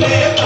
live.